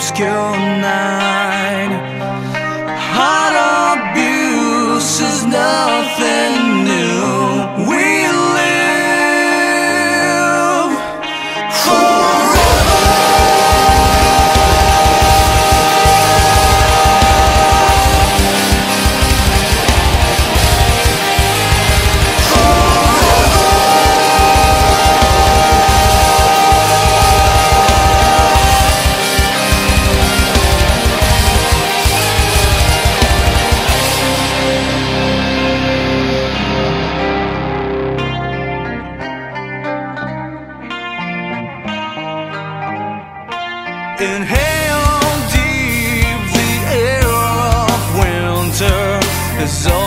obscure night. Heart abuse is nothing There's always